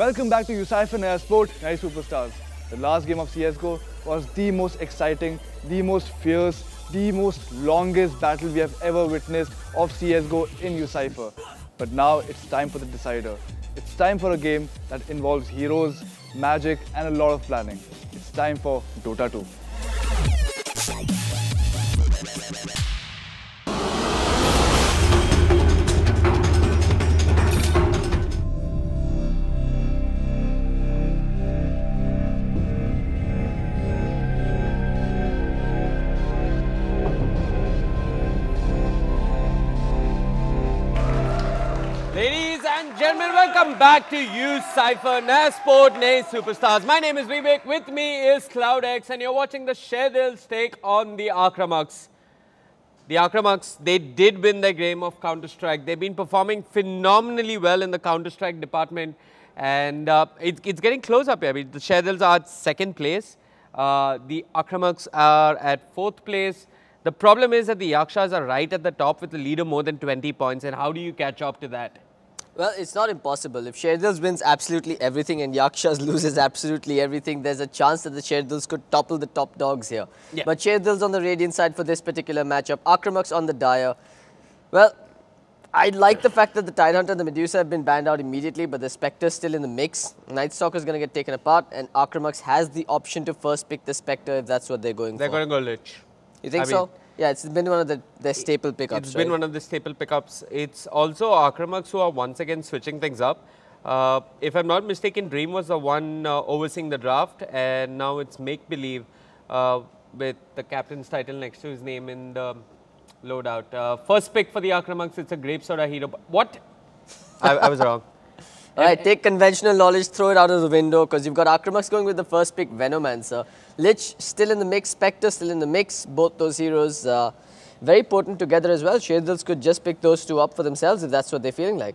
Welcome back to U Cypher Naya Sport, Naya Superstars. The last game of CSGO was the most exciting, the most fierce, the most longest battle we have ever witnessed of CSGO in U Cypher. But now it's time for the decider. It's time for a game that involves heroes, magic and a lot of planning. It's time for Dota 2. Back to U Cypher Naya Sport Nay Superstars. My name is Vivek. With me is CloudX, and you're watching the Sherdil's take on the Akramaks. The Akramaks, they did win their game of Counter Strike. They've been performing phenomenally well in the Counter Strike department, and uh, it, it's getting close up here. I mean, the Sherdils are at second place. Uh, the Akramaks are at fourth place. The problem is that the Yakshas are right at the top with the leader more than 20 points, and how do you catch up to that? Well, it's not impossible. If Sherdils wins absolutely everything and Yakshas loses absolutely everything, there's a chance that the Sherdils could topple the top dogs here. Yeah. But Sherdils on the Radiant side for this particular matchup, Akramaks on the Dire. Well, I like the fact that the Tidehunter and the Medusa have been banned out immediately, but the Spectre still in the mix. Night Stalker is going to get taken apart, and Akramaks has the option to first pick the Spectre if that's what they're going for. They're going to go Lich. you think I mean- so? Yeah, it's been one of the, their staple pickups, It's been one of the staple pickups. It's also Akramaks who are once again switching things up. Uh, if I'm not mistaken, Dream was the one uh, overseeing the draft, and now it's Make Believe uh, with the captain's title next to his name in the loadout. Uh, first pick for the Akramaks, it's a grape soda hero. What? I, I was wrong. All right, take conventional knowledge, throw it out of the window because you've got Akramaks going with the first pick, Venomancer. Lich still in the mix, Spectre still in the mix. Both those heroes uh, very potent together as well. Sherdils could just pick those two up for themselves if that's what they're feeling like.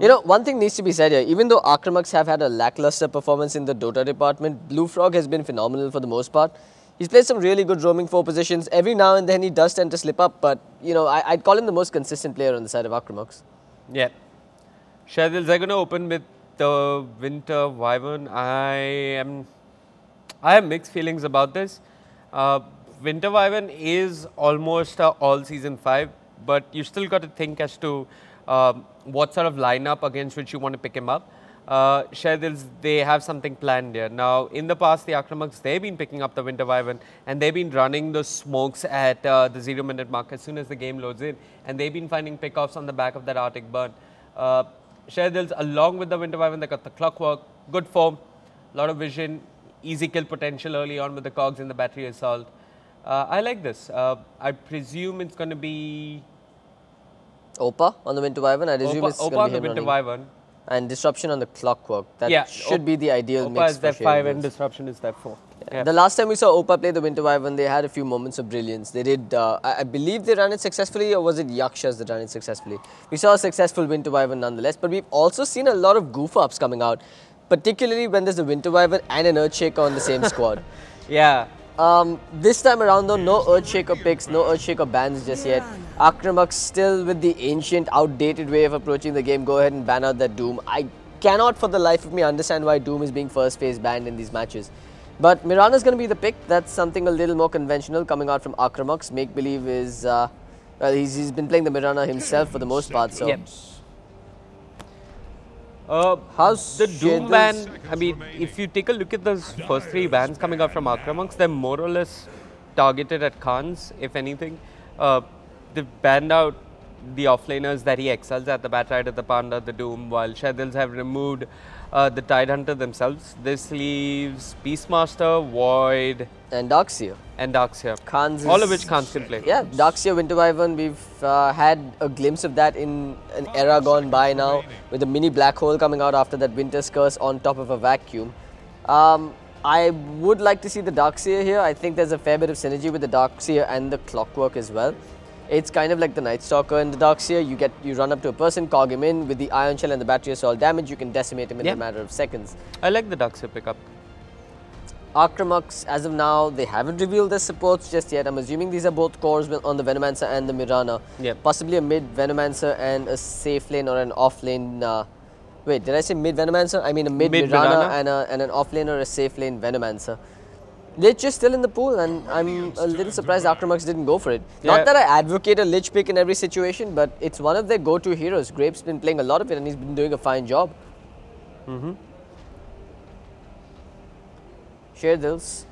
You know, one thing needs to be said here. Even though Akramaks have had a lackluster performance in the Dota department, Blue Frog has been phenomenal for the most part. He's played some really good roaming four positions. Every now and then he does tend to slip up, but, you know, I, I'd call him the most consistent player on the side of Akramaks. Yeah. Sherdils are going to open with the Winter Wyvern. I am, I have mixed feelings about this. Uh, Winter Wyvern is almost all season five, but you still got to think as to um, what sort of lineup against which you want to pick him up. Uh, they have something planned here. Now, in the past, the Akramaks, they've been picking up the Winter Wyvern and they've been running the smokes at uh, the zero minute mark as soon as the game loads in. And they've been finding pickoffs on the back of that Arctic burn. Uh, Sherdils, along with the Winter Wyvern, they got the clockwerk, good form, lot of vision, easy kill potential early on with the cogs and the battery assault. Uh, I like this. Uh, I presume it's going to be Opa on the Winter Wyvern. I presume Opa, it's Opa going on to the Winter. Wyvern. And disruption on the clockwerk. That yeah, should Op- be the ideal Opa mix is for their five and disruption is their four. Yeah. The last time we saw Opa play the Winter Wyvern, they had a few moments of brilliance. They did, uh, I, I believe they ran it successfully, or was it Yakshas that ran it successfully? We saw a successful Winter Wyvern nonetheless, but we've also seen a lot of goof ups coming out, particularly when there's a Winter Wyvern and an Earthshaker on the same squad. yeah. Um, this time around though, no Earthshaker picks, no Earthshaker bans just yet. Akramaks still with the ancient, outdated way of approaching the game. Go ahead and ban out that Doom. I cannot for the life of me understand why Doom is being first phase banned in these matches. But Mirana is going to be the pick. That's something a little more conventional coming out from Akramaks. Make believe is, uh, well, he's, he's been playing the Mirana himself for the most part. So Yep. Uh, How's the Doom Sherdils- ban? I mean, if you take a look at those first three bans coming out from Akramaks, they're more or less targeted at Khans, if anything. Uh, they've banned out the offlaners that he excels at, the Batrider, the Panda, the Doom, while Sherdils have removed uh, the Tidehunter themselves. This leaves Beastmaster, Void, and Darkseer. and Darkseer. Khans All of which Khans can play. Yeah, Darkseer Winter Wyvern, we've uh, had a glimpse of that in an era gone by now, with a mini black hole coming out after that Winter's Curse on top of a vacuum. Um, I would like to see the Darkseer here. I think there's a fair bit of synergy with the Darkseer and the Clockwerk as well. It's kind of like the Night Stalker and the Darkseer. You get you run up to a person, cog him in with the Ion Shell and the Battery Assault damage. You can decimate him in Yeah. a matter of seconds. I like the Darkseer pickup. Akramaks, as of now, they haven't revealed their supports just yet. I'm assuming these are both cores on the Venomancer and the Mirana. Yep. Possibly a mid Venomancer and a safe lane or an off lane uh, Wait, did I say mid Venomancer? I mean a mid, Mid Mirana, Mirana. and, a, and an off lane or a safe lane Venomancer. Lich is still in the pool, and I'm a little surprised Akramaks didn't go for it. Yeah. Not that I advocate a Lich pick in every situation, but it's one of their go-to heroes. Grape's been playing a lot of it, and he's been doing a fine job. Mm-hmm. Sherdils,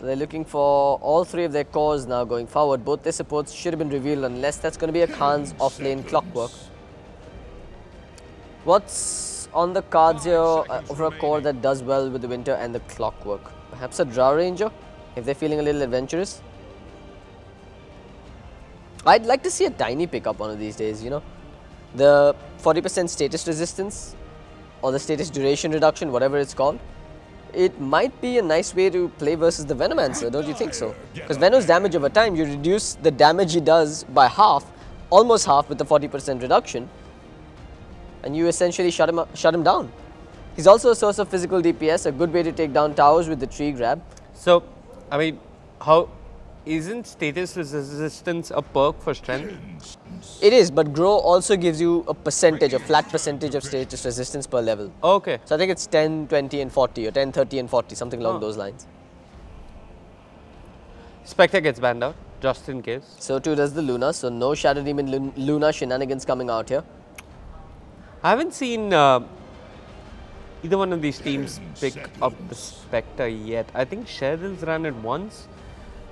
they're looking for all three of their cores now going forward. Both their supports should have been revealed, unless that's going to be a Khan's off-lane clockwerk. What's on the cards here uh, for a core that does well with the winter and the clockwerk? Perhaps a Drow Ranger, if they're feeling a little adventurous. I'd like to see a tiny pickup one of these days, you know. The 40% status resistance or the status duration reduction, whatever it's called. It might be a nice way to play versus the Venomancer, don't you think so? Because Venom's damage over time, you reduce the damage he does by half, almost half with the 40% reduction and you essentially shut him, up, shut him down. He's also a source of physical DPS, a good way to take down towers with the tree grab. So, I mean, how isn't status resistance a perk for strength? It is, but grow also gives you a percentage, a flat percentage of status resistance per level. Okay. So I think it's 10, 20 and 40 or 10, 30 and 40, something along Oh. those lines. Spectre gets banned out, just in case. So too does the Luna, so no Shadow Demon Lun- Luna shenanigans coming out here. I haven't seen uh, either one of these teams pick up the Spectre yet. I think Sherdils ran it once,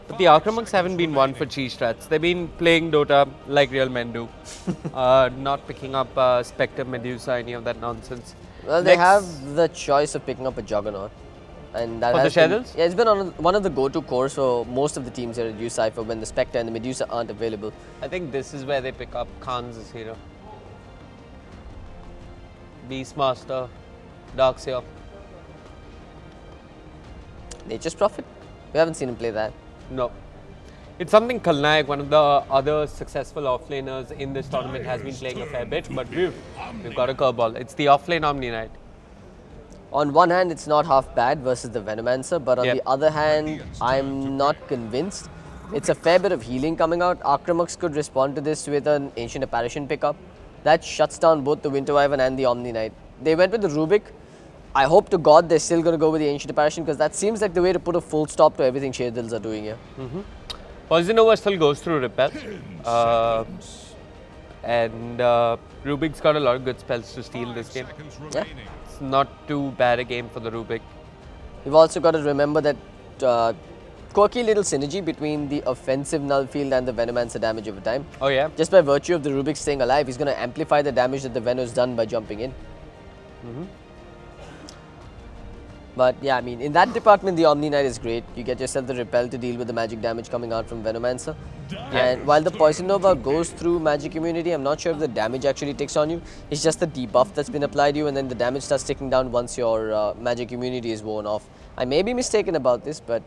but the Akramaks haven't been one for cheese strats. They've been playing Dota like real men do, uh, not picking up uh, Spectre, Medusa, any of that nonsense. Well, they Next- have the choice of picking up a Juggernaut. And that For the has been- Yeah, it's been on one of the go-to cores for most of the teams here at U Cypher when the Spectre and the Medusa aren't available. I think this is where they pick up Khan's hero. Beastmaster, Darkseer. Nature's Prophet? We haven't seen him play that. No. It's something Kalnayak, one of the other successful offlaners in this tournament, has been playing a fair bit, but we've, we've got a curveball. It's the offlane Omni Knight. On one hand, it's not half bad versus the Venomancer, but on Yep. the other hand, I'm not convinced. It's a fair bit of healing coming out. Akramaks could respond to this with an Ancient Apparition pickup. That shuts down both the Winter Wyvern and the Omni Knight. They went with the Rubik. I hope to God they're still going to go with the Ancient Apparition because that seems like the way to put a full stop to everything Sherdils are doing here. Poison Nova still goes through Repel. Uh, and uh, Rubik's got a lot of good spells to steal this game. Yeah. It's not too bad a game for the Rubik. You've also got to remember that uh, quirky little synergy between the offensive null field and the Venomancer damage over time. Oh, yeah? Just by virtue of the Rubik staying alive, he's going to amplify the damage that the Veno's done by jumping in. But yeah, I mean, in that department, the Omni Knight is great. You get yourself the repel to deal with the magic damage coming out from Venomancer. And while the Poison Nova goes through magic immunity, I'm not sure if the damage actually takes on you. It's just the debuff that's been applied to you, and then the damage starts ticking down once your uh, magic immunity is worn off. I may be mistaken about this, but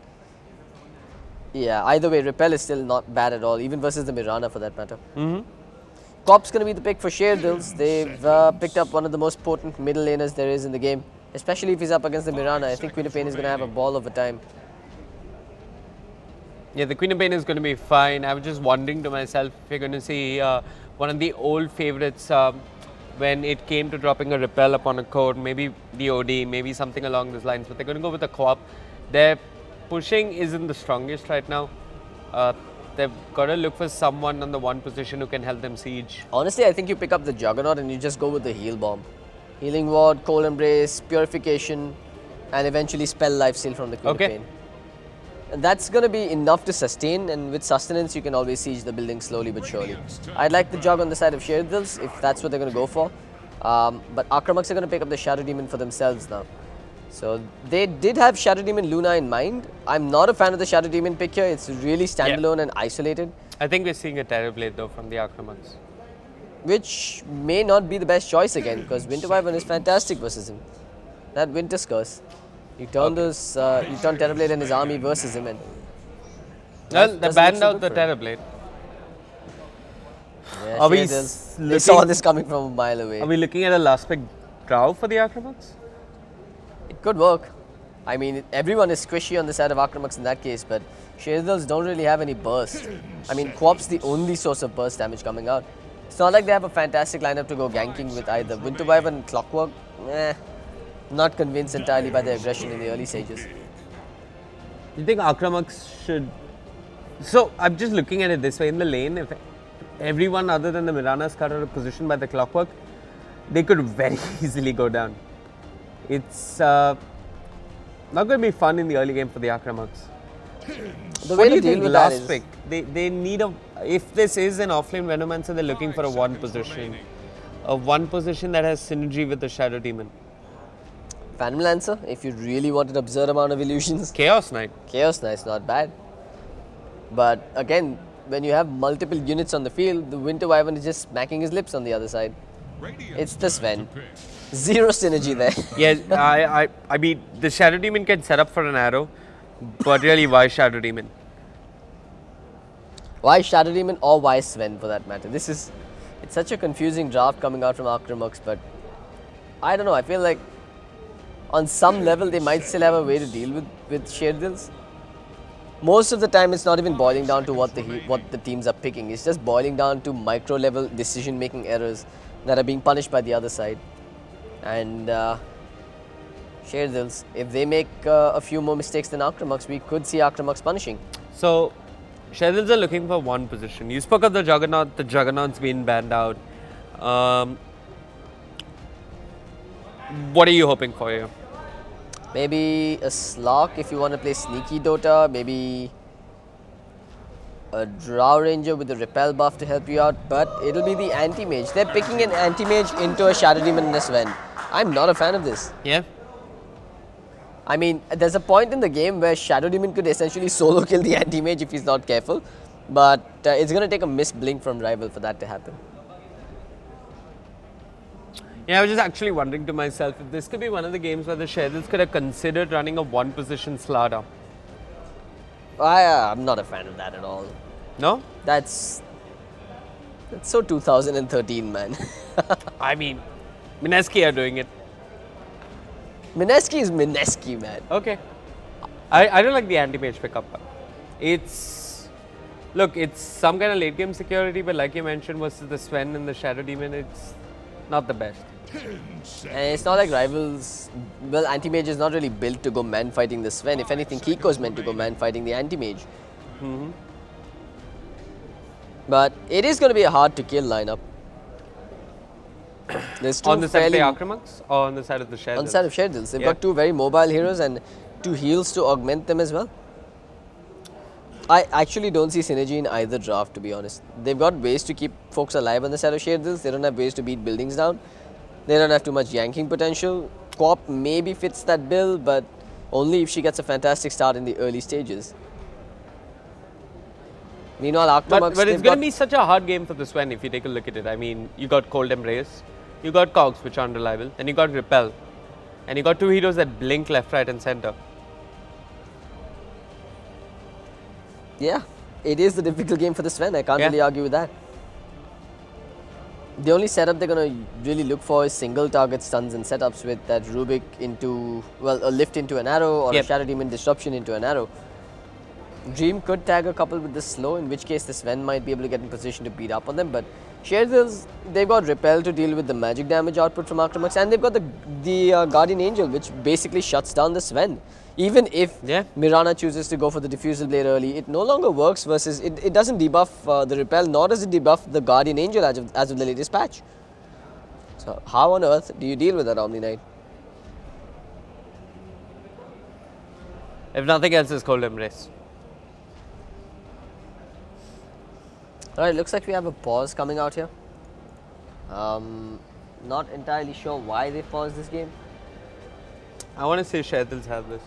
yeah, either way, repel is still not bad at all, even versus the Mirana for that matter. Mm-hmm. QoP's going to be the pick for Sherdils. They've uh, picked up one of the most potent middle laners there is in the game, especially if he's up against the Mirana. I think Queen of Pain is going to have a ball of a time. Yeah, the Queen of Pain is going to be fine. I was just wondering to myself if you're going to see uh, one of the old favorites um, when it came to dropping a repel upon a code, maybe the OD, maybe something along those lines. But they're going to go with a QoP. Their pushing isn't the strongest right now. Uh, they've got to look for someone on the one position who can help them siege. Honestly, I think you pick up the Juggernaut and you just go with the Heal Bomb. Healing Ward, Cold Embrace, Purification, and eventually Spell Lifesteal from the Queen Okay. of Pain. And that's going to be enough to sustain, and with sustenance, you can always siege the building slowly but surely. I'd like the Jug on the side of Sherdils if that's what they're going to go for. Um, but Akramaks are going to pick up the Shadow Demon for themselves now. So they did have Shadow Demon Luna in mind. I'm not a fan of the Shadow Demon pick here. It's really standalone and isolated. I think we're seeing a Terrorblade though from the Akramaks. Which may not be the best choice again because Winter Wyvern is fantastic versus him. That Winter's Curse. You turn those, uh, you turn Terrorblade and his army versus him and Well, they doesn't banned so out the good for him. Terrorblade. yeah, Are we Sherdils, s- they saw this coming from a mile away. Are we looking at a last pick draw for the Akramaks? it could work. I mean, everyone is squishy on the side of Akramaks in that case, but Sherdils don't really have any burst. I mean, QoP's the only source of burst damage coming out. It's not like they have a fantastic lineup to go ganking with either. Winter Wyvern and Clockwerk, eh, not convinced entirely by their aggression in the early stages. You think Akramaks should? So I'm just looking at it this way: in the lane, if everyone other than the Mirana's cut out of position by the clockwerk, they could very easily go down. It's uh, not going to be fun in the early game for the Akramaks. The What do you think? Last is pick, they they need a. If this is an offlane Venomancer, they're looking for a one position, a one position that has synergy with the Shadow Demon. Phantom Lancer, if you really want an absurd amount of illusions. Chaos Knight. Chaos Knight's not bad. But again, when you have multiple units on the field, the Winter Wyvern is just smacking his lips on the other side. It's the Sven. Zero synergy there. Yeah, I, I, I mean, the Shadow Demon can set up for an arrow, but really, why Shadow Demon? why Shadow Demon or why Sven for that matter? This is, it's such a confusing draft coming out from Akramaks, but I don't know. I feel like on some level they might still have a way to deal with, with Sherdils. Most of the time, it's not even boiling down to what the what the teams are picking. It's just boiling down to micro level decision making errors that are being punished by the other side. And uh, Sherdils, if they make uh, a few more mistakes than Akramaks, we could see Akramaks punishing. So, Shadows are looking for one position. You spoke of the Juggernaut, the Juggernaut's been banned out. Um, what are you hoping for here? Maybe a Slark if you want to play sneaky Dota. Maybe a Drow Ranger with a repel buff to help you out. But it'll be the anti mage. They're picking an anti mage into a Shadow Demon a Sven. I'm not a fan of this. Yeah. I mean, there's a point in the game where Shadow Demon could essentially solo kill the anti mage if he's not careful. But uh, it's going to take a miss blink from Rival for that to happen. Yeah, I was just actually wondering to myself if this could be one of the games where the Shadows could have considered running a one position Slardar. I, uh, I'm not a fan of that at all. No? That's. That's so 2013, man. I mean, Mineski are doing it. Mineski is Mineski, man. Okay. I, I don't like the anti-mage pickup. It's look, it's some kind of late game security, but like you mentioned, versus the Sven and the Shadow Demon, it's not the best. And it's not like rivals. Well, anti mage is not really built to go man fighting the Sven. If anything, Kiko is meant to go man fighting the anti mage. Mm-hmm. But it is going to be a hard to kill lineup. There's two on the side of the fairly Akramaks or on the side of the Shadows? on the side of Sherdils. They've Yeah. got two very mobile heroes and two heals to augment them as well. I actually don't see synergy in either draft, to be honest. They've got ways to keep folks alive on the side of Sherdils. They don't have ways to beat buildings down. They don't have too much yanking potential. QoP maybe fits that bill, but only if she gets a fantastic start in the early stages. Meanwhile, Akramaks, But, but it's going to be such a hard game for the Sven if you take a look at it. I mean, you got Cold Embrace, you got Cogs, which are unreliable, then you got Repel, and you got two heroes that blink left, right, and center. Yeah, it is the difficult game for the Sven. I can't Yeah. really argue with that. The only setup they're going to really look for is single target stuns and setups with that Rubik into, well, a lift into an arrow or Yep. a Shadow Demon disruption into an arrow. Dream could tag a couple with this slow, in which case the Sven might be able to get in position to beat up on them. But They've got Repel to deal with the magic damage output from Akramaks, and they've got the, the uh, Guardian Angel, which basically shuts down the Sven. Even if Yeah. Mirana chooses to go for the Diffusal Blade early, it no longer works versus, it, it doesn't debuff uh, the Repel, nor does it debuff the Guardian Angel as of, as of the latest patch. So, how on earth do you deal with that Omni Knight? If nothing else, is Cold Embrace. Alright, looks like we have a pause coming out here. Um, not entirely sure why they paused this game. I want to say Shadows have this.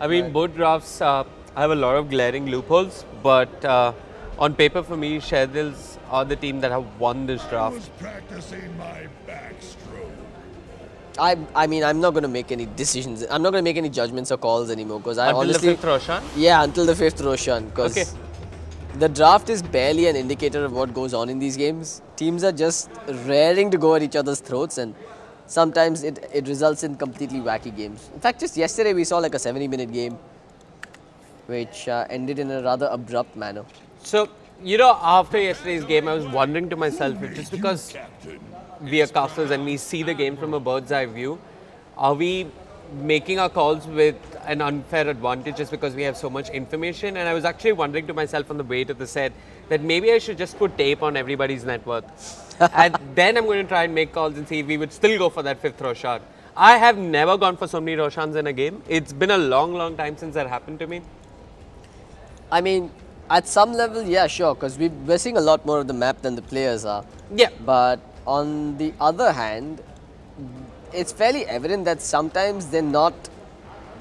I mean, Right. both drafts uh, have a lot of glaring loopholes, but uh, on paper for me, Shadows are the team that have won this I draft. was practicing my backstroke. I, I mean, I'm not going to make any decisions. I'm not going to make any judgments or calls anymore because I Until honestly. the fifth Roshan. Yeah, until the fifth Roshan. Because Okay. The draft is barely an indicator of what goes on in these games. Teams are just raring to go at each other's throats, and sometimes it, it results in completely wacky games. In fact, just yesterday we saw like a 70 minute game which uh, ended in a rather abrupt manner. So you know, after yesterday's game, I was wondering to myself, just because we are casters and we see the game from a bird's eye view, are we making our calls with an unfair advantage just because we have so much information? And I was actually wondering to myself on the way to the set that maybe I should just put tape on everybody's net worth. and then I'm going to try and make calls and see if we would still go for that fifth Roshan. I have never gone for so many Roshans in a game. It's been a long, long time since that happened to me. I mean, at some level, yeah, sure, because we, we're seeing a lot more of the map than the players are. Yeah. But on the other hand, it's fairly evident that sometimes they're not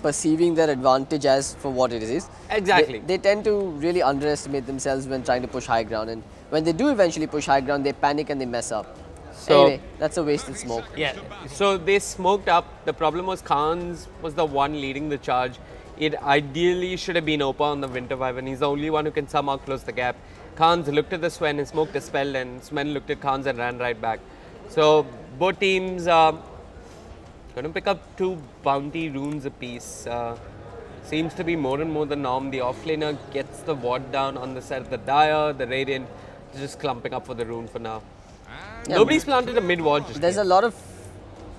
perceiving their advantage as for what it is. Exactly. They, they tend to really underestimate themselves when trying to push high ground, and when they do eventually push high ground, they panic and they mess up. So- anyway, that's a wasted smoke. Yeah. So they smoked up. The problem was Khan's was the one leading the charge. It ideally should have been Opa on the Winter vibe, and He's the only one who can somehow close the gap. Khan's looked at the Sven and smoked a spell, and Sven looked at Khan's and ran right back. So both teams um, going to pick up two bounty runes apiece. Uh, seems to be more and more the norm. The offlaner gets the ward down on the side of the Dire, the Radiant, just clumping up for the rune for now. Yeah, Nobody's planted a mid ward just There's yet. a lot of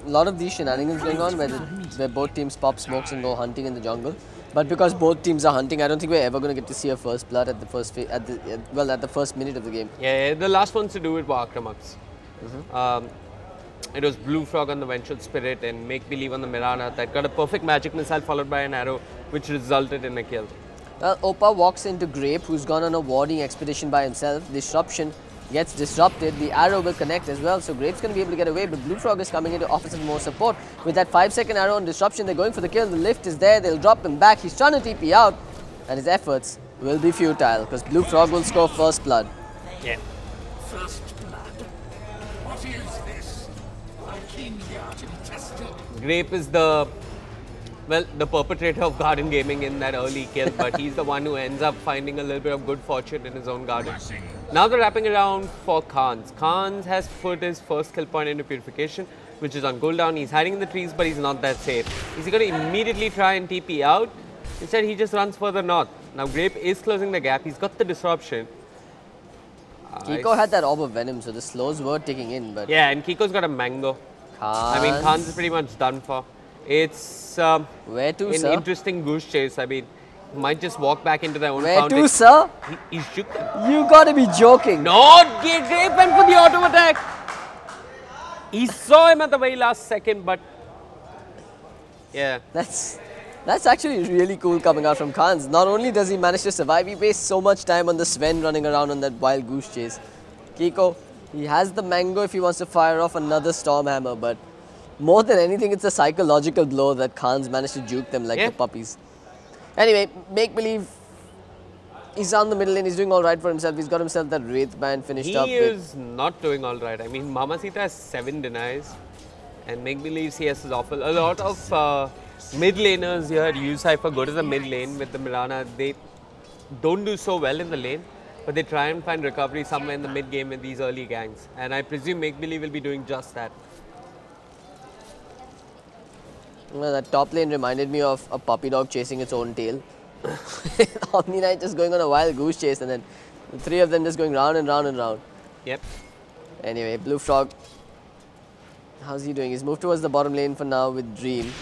lot of these shenanigans going on where, the, where both teams pop smokes and go hunting in the jungle. But because both teams are hunting, I don't think we're ever going to get to see a first blood at the first at the at, well at the first minute of the game. Yeah, yeah, the last ones to do it were Akramaks. Um, it was Blue Frog on the Vengeful Spirit and Make Believe on the Mirana that got a perfect magic missile followed by an arrow, which resulted in a kill. Well, Opa walks into Grape, who's gone on a warding expedition by himself. Disruption gets disrupted. The arrow will connect as well, so Grape's going to be able to get away. But Blue Frog is coming in to offer some more support. With that 5 second arrow on disruption, they're going for the kill. The lift is there. They'll drop him back. He's trying to TP out, and his efforts will be futile because Blue Frog will score first blood. Yeah. Grape is the well, the perpetrator of garden gaming in that early kill, but he's the one who ends up finding a little bit of good fortune in his own garden. Now they're wrapping around for Khans. Khans has put his first kill point into purification, which is on cooldown. He's hiding in the trees, but he's not that safe. Is he going to immediately try and TP out? Instead, he just runs further north. Now Grape is closing the gap. He's got the disruption. Kiko had that orb of venom, so the slows were ticking in, but Yeah, and Kiko's got a mango. I mean, Khans is pretty much done for. It's um, Where to, an sir? interesting goose chase. I mean, might just walk back into their own Where fountain. to, sir? He, he's shook them. You gotta be joking. Not get Grape went for the auto attack. He saw him at the very last second, but yeah, That's that's actually really cool coming out from Khans. Not only does he manage to survive, he wastes so much time on the Sven running around on that wild goose chase. Kiko, he has the mango if he wants to fire off another storm hammer, but more than anything, it's a psychological blow that Khans managed to juke them like Yeah. the puppies. Anyway, make believe he's on the middle lane. He's doing all right for himself. He's got himself that Wraith band finished he up. with. is not doing all right. I mean, Mamacita has seven denies, and Meg believes he has his awful. A lot of uh, mid laners here, U Cypher, go to the mid lane with the Mirana. They don't do so well in the lane, but they try and find recovery somewhere in the mid game with these early gangs. And I presume Make Believe will be doing just that. Well, that top lane reminded me of a puppy dog chasing its own tail. Omni Knight just going on a wild goose chase and then the three of them just going round and round and round. Yep. Anyway, Blue Frog, how's he doing? He's moved towards the bottom lane for now with Dream.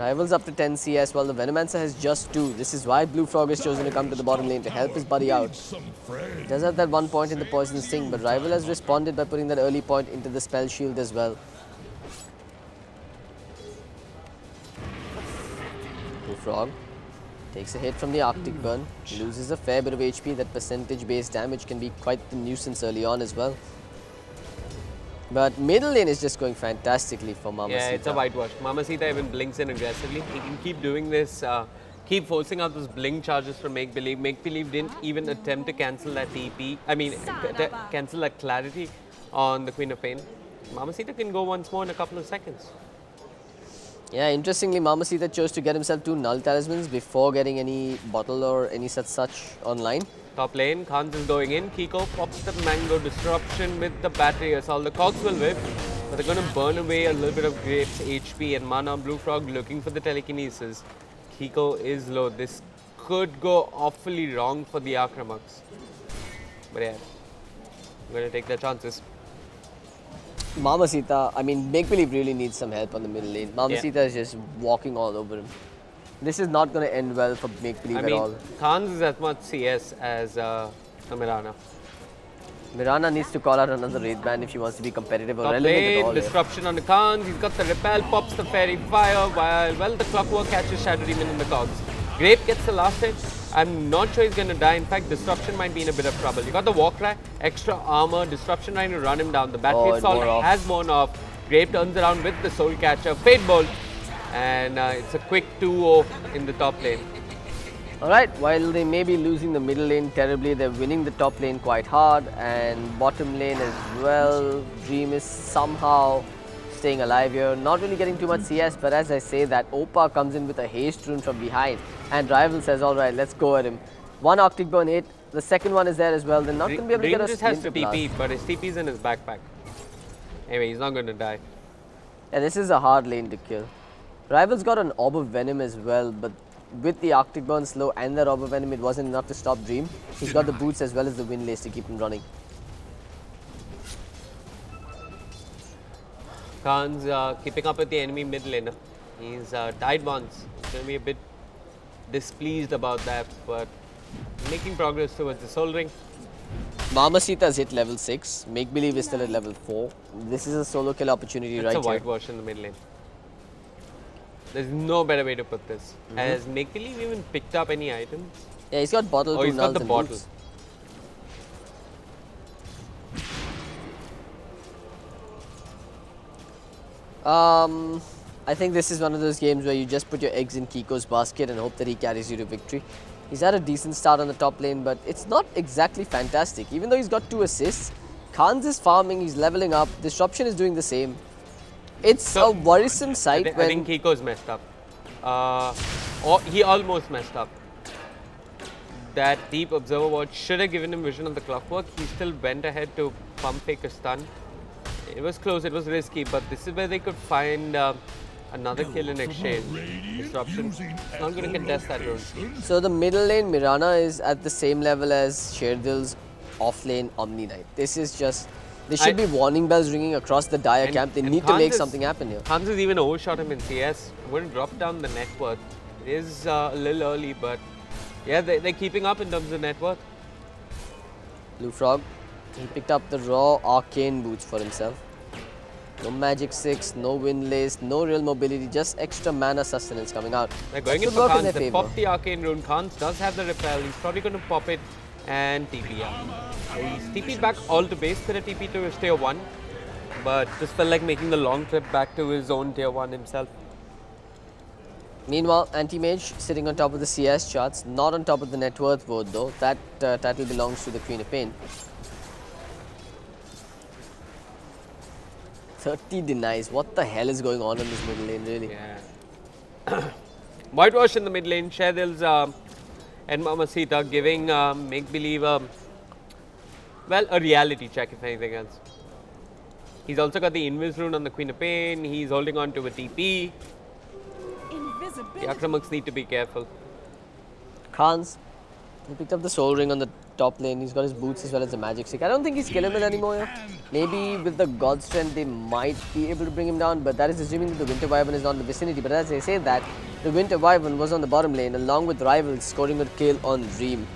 Rivals up to 10 CS while the Venomancer has just 2. This is why Blue Frog has chosen to come to the bottom lane to help his buddy out. Friends. Does have that one point in the Poison Sting, but Rival has responded by putting that early point into the Spell Shield as well. Blue Frog takes a hit from the Arctic Burn, loses a fair bit of HP. That percentage based damage can be quite the nuisance early on as well. But middle lane is just going fantastically for Mama Yeah, it's a whitewash. Mamacita even blinks in aggressively. He can keep doing this, uh, keep forcing out those blink charges from Make Believe. Make Believe didn't even attempt to cancel that TP. I mean, cancel that clarity on the Queen of Pain. Mamacita can go once more in a couple of seconds. Yeah, interestingly, Mamacita chose to get himself two null talismans before getting any bottle or any such such online. Top lane, Khans is going in. Kiko pops the mango disruption with the battery assault. The cogs will whip, but they're going to burn away a little bit of Grape's HP and mana. Blue Frog looking for the telekinesis. Kiko is low. This could go awfully wrong for the Akramaks. But yeah, I'm going to take their chances. Mamacita, I mean, Make Believe really needs some help on the middle lane. Mamacita is just walking all over him. This is not going to end well for Make Believe I at all. Khans is as much CS as uh, Mirana. Mirana needs to call out another Wraith Band if she wants to be competitive or Top relevant at all. disruption on the Khans. He's got the repel, pops the faerie fire while well the clockwerk catches Shadow Demon in the cogs. Grape gets the last hit. I'm not sure he's going to die. In fact, disruption might be in a bit of trouble. You got the warcry, extra armor, disruption trying to run him down. The Oh, battery assault wore has worn off. Grape turns around with the soul catcher, fade bolt, and uh, it's a quick 2-0 in the top lane. Alright, while they may be losing the middle lane terribly, they're winning the top lane quite hard and bottom lane as well. Dream is somehow staying alive here, not really getting too much CS, but as I say that, Opa comes in with a haste rune from behind and Rival says, alright, let's go at him. One Arctic Burn hit, the second one is there as well, they're not going to be able to get a just has to splinter blast. TP, but his TP's in his backpack. Anyway, he's not going to die. Yeah, this is a hard lane to kill. Rival's got an Orb of Venom as well, but with the Arctic Burn slow and the Orb of Venom, it wasn't enough to stop Dream. He's got the boots as well as the wind lace to keep him running. Khan's uh, keeping up with the enemy mid laner. He's uh, died once. He's going to be a bit displeased about that, but making progress towards the Soul Ring. Mamacita's hit level 6. Make Believe is still at level 4. This is a solo kill opportunity It's right a here. whitewash in the mid lane. There's no better way to put this. Mm-hmm. Has Make Believe even picked up any items? Yeah, he's got bottle, Oh, two he's got the bottle. boots. Um, I think this is one of those games where you just put your eggs in Kiko's basket and hope that he carries you to victory. He's had a decent start on the top lane, but it's not exactly fantastic. Even though he's got two assists, Khan's is farming, he's leveling up, Disruption is doing the same. It's So, a worrisome I, sight I when think Kiko's messed up. Uh, or he almost messed up. That deep observer watch should have given him vision on the clockwerk. He still went ahead to pump fake a stun. It was close, it was risky, but this is where they could find uh, another kill in exchange. Disruption. It's not going to contest that rune. So the middle lane Mirana is at the same level as Sherdil's off lane Omni Knight. This is just there should I- be warning bells ringing across the dire And- camp. They and need to make is- something happen here. Khans has even overshot him in CS. I'm going to drop down the net worth. It is uh, a little early, but yeah, they, they're keeping up in terms of net worth. Blue Frog, he picked up the raw arcane boots for himself. No magic six, no wind lace, no real mobility, just extra mana sustenance coming out. They're going in for work in They pop the arcane rune. Khans does have the repel. He's probably going to pop it and TP out. He's TP'd back all to base. Could have TP to his tier 1. But just felt like making the long trip back to his own tier 1 himself. Meanwhile, Anti-Mage sitting on top of the CS charts, not on top of the net worth vote though. That uh, title belongs to the Queen of Pain. 30 denies. What the hell is going on in this middle lane, really? Yeah. Whitewash in the mid lane. Sherdil's um, and Mamacita giving um, make believe, um, well, a reality check if anything else. He's also got the Invis rune on the Queen of Pain. He's holding on to a TP. The Invisibility. Akramaks need to be careful. Khans, he picked up the Soul Ring on the top lane. He's got his boots as well as the Magic Stick. I don't think he's it anymore. here. Maybe with the God Strength, they might be able to bring him down, but that is assuming that the Winter Wyvern is not in the vicinity. But as I say that, the Winter Wyvern was on the bottom lane along with rivals scoring a kill on Dream.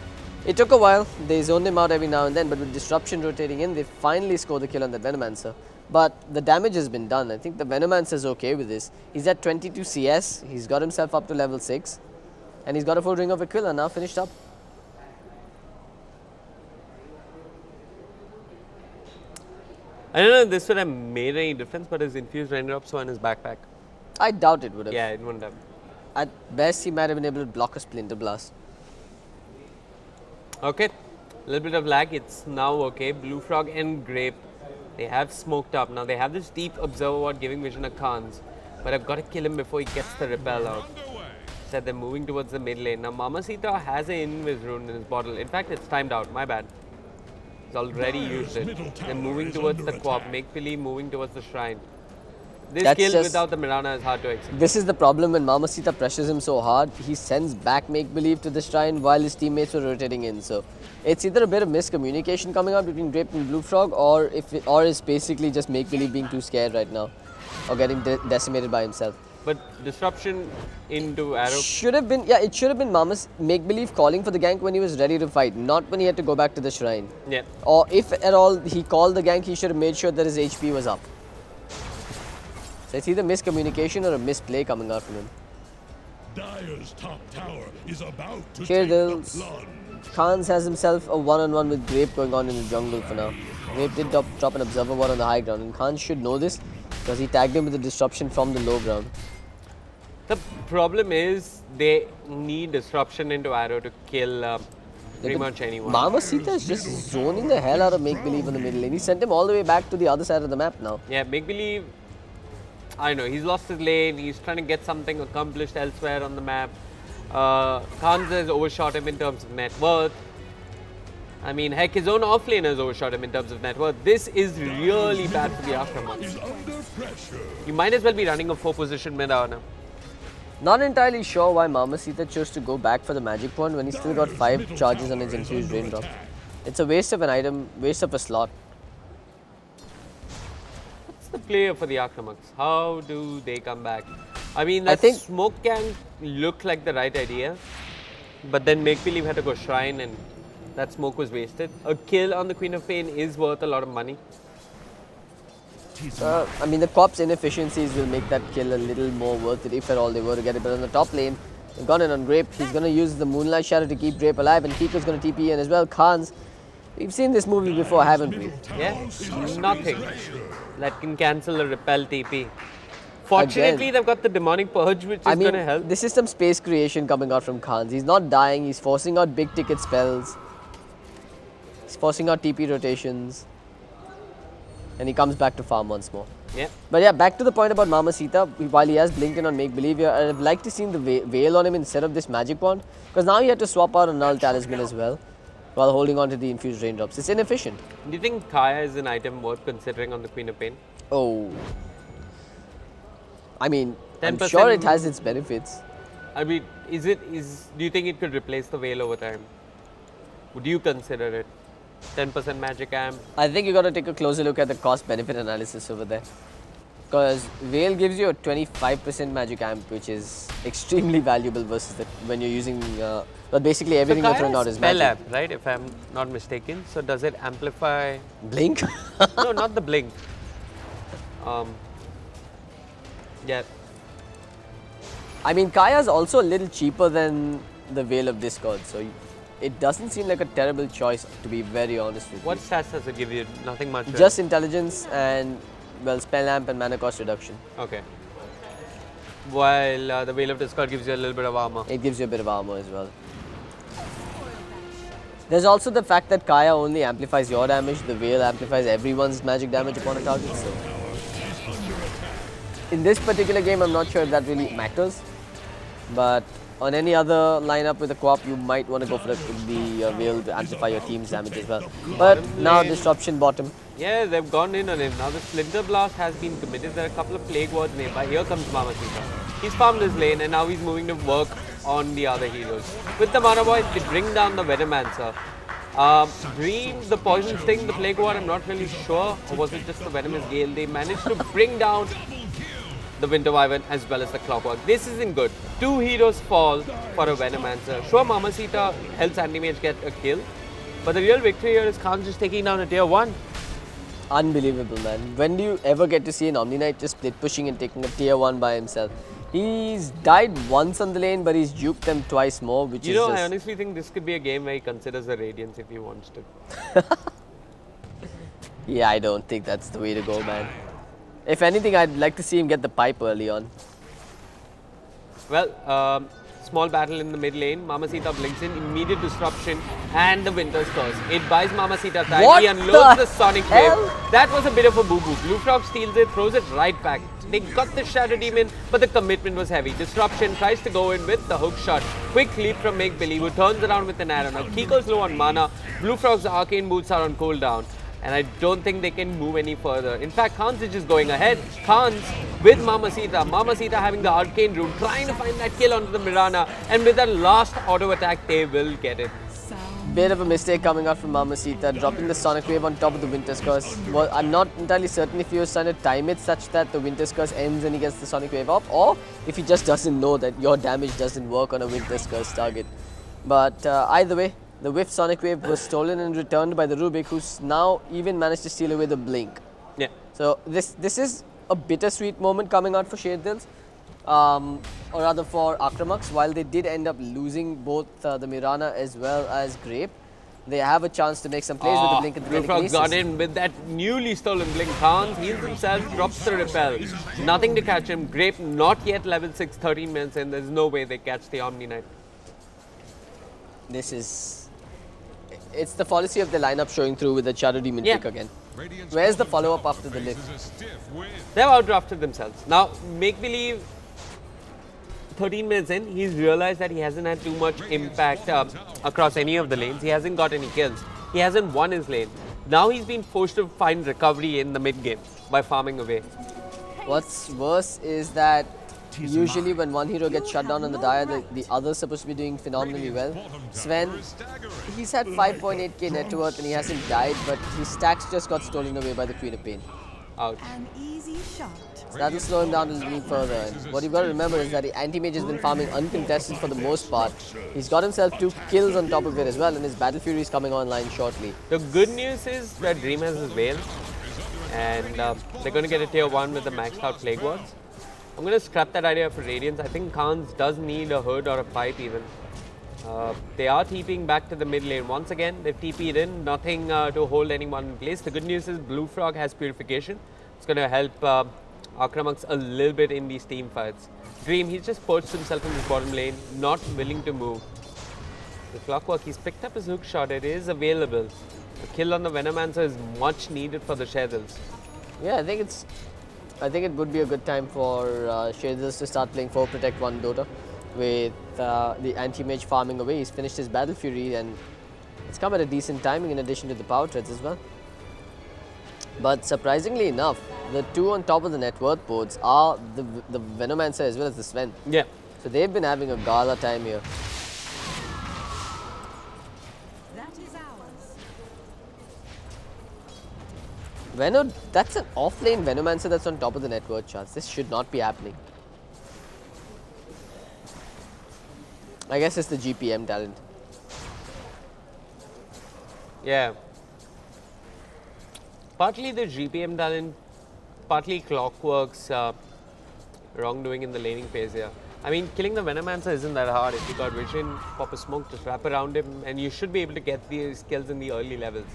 It took a while. They zoned him out every now and then, but with Disruption rotating in, they finally scored the kill on that Venomancer. But the damage has been done. I think the Venomancer is okay with this. He's at 22 CS. He's got himself up to level 6. And he's got a full ring of Aquila now finished up. I don't know if this would have made any difference, but his infused raindrops were in his backpack. I doubt it would have. Yeah, it wouldn't have. At best, he might have been able to block a Splinter Blast. Okay, a little bit of lag. It's now okay. Blue Frog and Grape, they have smoked up. Now they have this deep observer ward giving vision a Khans, but I've got to kill him before he gets the repel out. Said they're moving towards the mid lane. Now Mamacita has an invis rune in his bottle. In fact, it's timed out. My bad. He's already used it. They're moving towards the QoP. Make believe moving towards the shrine. This That's kill just- without the Mirana is hard to execute. This is the problem when Mamacita pressures him so hard, he sends back make believe to the shrine while his teammates were rotating in. So it's either a bit of miscommunication coming out between Grape and Blue Frog, or if it, or it's basically just make believe being too scared right now, or getting de- decimated by himself. But disruption into arrow. Should have been yeah, it should have been Mamas make believe calling for the gank when he was ready to fight, not when he had to go back to the shrine. Yeah. Or if at all he called the gank, he should have made sure that his HP was up. So it's either miscommunication or a misplay coming out from him. Dire's top tower is about to Here take the Dills. Khans has himself a one-on-one with Grape going on in the jungle for now. Grape did drop, drop an observer ward on the high ground and Khans should know this because he tagged him with the disruption from the low ground. The problem is they need disruption into arrow to kill um, pretty much anyone. Mama Sita is just zoning the hell out of Make Believe in the middle lane. He sent him all the way back to the other side of the map now. Yeah, make believe. I know he's lost his lane. He's trying to get something accomplished elsewhere on the map. Uh, Khan's has overshot him in terms of net worth. I mean, heck, his own offlaner has overshot him in terms of net worth. This is really bad for the Akrams. Is under pressure. You might as well be running a four position mid now. Not entirely sure why Mamacita chose to go back for the magic wand when he still got 5 charges on his infused raindrop. It's a waste of an item, waste of a slot. What's the player for the Akrams? How do they come back? I mean, I that think- smoke can look like the right idea, but then make believe had to go shrine and that smoke was wasted. A kill on the Queen of Pain is worth a lot of money. Uh, I mean, the Corp's inefficiencies will make that kill a little more worth it if at all they were to get it. But on the top lane, they've gone in on Grape. He's going to use the Moonlight Shadow to keep Grape alive, and Kiko's going to TP in as well. Khans, we've seen this movie before, haven't we? Yeah, nothing that can cancel a repel TP. Fortunately, Again. they've got the demonic purge, which is I mean, going to help. this is some space creation coming out from Khans. He's not dying, he's forcing out big ticket spells. He's forcing out TP rotations. And he comes back to farm once more. Yeah, But yeah, back to the point about Mamacita. While he has blinked in on Make Believe, here, I'd like to see the ve- veil on him instead of this magic wand. Because now he had to swap out a null talisman as well. While holding on to the infused raindrops. It's inefficient. do you think Kaya is an item worth considering on the Queen of Pain? Oh. I mean, I'm sure it has its benefits. I mean, is it is? Do you think it could replace the Veil over time? Would you consider it? 10% magic amp. I think you got to take a closer look at the cost benefit analysis over there. Because Veil gives you a 25% magic amp, which is extremely valuable versus the, when you're using. Uh, but basically, everything so you're throwing out is spell magic. amp, right? If I'm not mistaken. So does it amplify? Blink? no, not the blink. Um. Yeah. I mean, Kaya's also a little cheaper than the Veil of Discord, so it doesn't seem like a terrible choice, to be very honest with What you. What stats does it give you? Nothing much. right? Just intelligence and, well, spell amp and mana cost reduction. okay. While uh, the Veil of Discord gives you a little bit of armor. It gives you a bit of armor as well. There's also the fact that Kaya only amplifies your damage, the Veil amplifies everyone's magic damage upon a target. So, in this particular game, I'm not sure if that really matters. But on any other lineup with a QoP, you might want to go for the, the uh, Veil to amplify your team's damage as well. But now disruption bottom. Yeah, they've gone in on him. Now the Splinter Blast has been committed. There are a couple of Plague Wards nearby. Here comes Mama Mamacita. He's farmed his lane and now he's moving to work on the other heroes. With the Mana Void, they bring down the Venomancer. Um, Dream, the Poison Sting, the Plague Ward, I'm not really sure. Or was it just the Venomous Gale? They managed to bring down the Winter Wyvern as well as the Clockwerk. This isn't good. Two heroes fall for a Venomancer. Sure, Mamacita helps Anti-Mage get a kill. But the real victory here is Khan just taking down a tier 1. Unbelievable, man. When do you ever get to see an Omni Knight just split pushing and taking a tier 1 by himself? He's died once on the lane, but he's juked them twice more, which You is know, just... I honestly think this could be a game where he considers the Radiance if he wants to. Yeah, I don't think that's the way to go, man. If anything, I'd like to see him get the pipe early on. Well, um, small battle in the mid lane. Mamacita blinks in, immediate disruption, and the Winter's Curse. It buys Mamacita time. What he unloads the the, Sonic hell? Wave. That was a bit of a boo boo. Blue Frog steals it, throws it right back. They got the Shadow Demon, but the commitment was heavy. Disruption tries to go in with the hook shot. Quick leap from Make Believe, who turns around with an arrow. Now, Kiko's low on mana. Blue Frog's arcane boots are on cooldown. And I don't think they can move any further. In fact, Khans is just going ahead. Khans with Mamacita. Mamacita having the arcane root, trying to find that kill onto the Mirana, and with that last auto attack, they will get it. Bit of a mistake coming out from Mamacita, dropping the Sonic Wave on top of the Winter's Curse. Well, I'm not entirely certain if he was trying to time it such that the Winter's Curse ends and he gets the Sonic Wave off, or if he just doesn't know that your damage doesn't work on a Winter's Curse target. But uh, either way, the Whiff Sonic Wave was stolen and returned by the Rubick, who's now even managed to steal away the Blink. Yeah. So this this is a bittersweet moment coming out for Sherdils, um, or rather for Akramaks. While they did end up losing both uh, the Mirana as well as Grape, they have a chance to make some plays with the Blink and the Telekinesis. got in with that newly stolen blink. Khans heals himself, drops the repel. Nothing to catch him. Grape not yet level 6, 13 minutes in. There's no way they catch the Omni Knight. This is. It's the policy of the lineup showing through with the Shadow Demon Yeah. pick again. Where's the follow up after the lift? They've outdrafted themselves. Now, make believe 13 minutes in, he's realized that he hasn't had too much impact um, across any of the lanes. He hasn't got any kills. He hasn't won his lane. Now he's been forced to find recovery in the mid game by farming away. What's worse is that usually when one hero gets shut down on the dire, the, the other's supposed to be doing phenomenally well. Sven, he's had 5.8k net worth and he hasn't died, but his stacks just got stolen away by the Queen of Pain. Out. An easy shot. So that'll slow him down a little further. And what you've got to remember is that the anti-mage has been farming uncontested for the most part. He's got himself two kills on top of it as well, and his Battle Fury is coming online shortly. The good news is that Dream has his Veil, and uh, they're going to get a tier 1 with the maxed out Plague Wards. I'm going to scrap that idea for Radiance. I think Khans does need a hood or a pipe even. Uh, they are TPing back to the mid lane. Once again, they've TP'd in, nothing uh, to hold anyone in place. The good news is Blue Frog has Purification. It's going to help uh, Akramaks a little bit in these team fights. Dream, he's just perched himself in his bottom lane, not willing to move. The clockwerk, he's picked up his hook shot, it is available. The kill on the Venomancer is much needed for the Shadows. Yeah, I think it's. I think it would be a good time for uh, Sherdils to start playing 4 Protect 1 Dota with uh, the anti-mage farming away. He's finished his Battle Fury and it's come at a decent timing in addition to the power treads as well. But surprisingly enough, the two on top of the net worth boards are the, the Venomancer as well as the Sven. Yeah. So they've been having a gala time here. Veno, that's an off-lane Venomancer that's on top of the net worth charts. This should not be happening. I guess it's the GPM talent. Yeah. Partly the GPM talent, partly Clockwerk's uh, wrongdoing in the laning phase here. I mean, killing the Venomancer isn't that hard. If you got vision, pop a smoke, just wrap around him, and you should be able to get these kills in the early levels.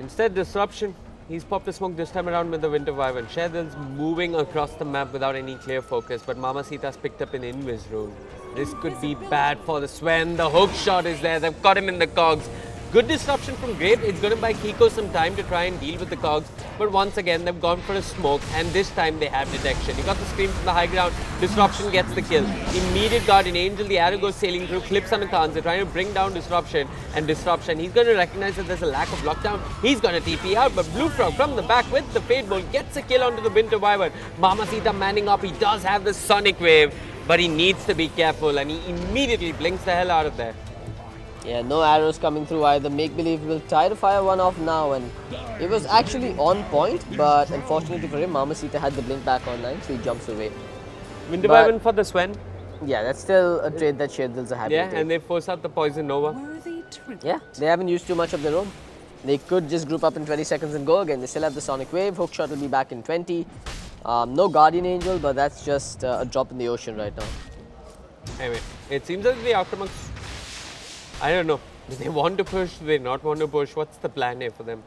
Instead, Disruption. He's popped a smoke this time around with the Winter Wyvern. Shadow's moving across the map without any clear focus, but Mamacita's picked up an Invis rune. This could be bad for the Sven. The hook shot is there. They've got him in the cogs. Good disruption from Grape. It's going to buy Kiko some time to try and deal with the cogs. But once again, they've gone for a smoke, and this time they have detection. You got the scream from the high ground. Disruption gets the kill. Immediate Guardian Angel, the arrow goes sailing through, clips on. They're trying to bring down Disruption, and Disruption. He's going to recognize that there's a lack of lockdown. He's going to TP out, but Blue Frog from the back with the Fade Bolt gets a kill onto the Winter Wyvern. Mamacita manning up. He does have the Sonic Wave, but he needs to be careful, and he immediately blinks the hell out of there. Yeah, no arrows coming through either. Make believe will try to fire one off now, and it was actually on point, but unfortunately for him, Mamacita had the blink back online, so he jumps away. Winter But- Wyvern for the Sven. Yeah, that's still a trade that Sherdils are happy Yeah, to and they force out the Poison Nova. Yeah, they haven't used too much of their own. They could just group up in 20 seconds and go again. They still have the Sonic Wave. Hookshot will be back in 20. Um, no Guardian Angel, but that's just uh, a drop in the ocean right now. Anyway, it seems that the Akramaks, I don't know, do they want to push, do they not want to push? What's the plan here for them?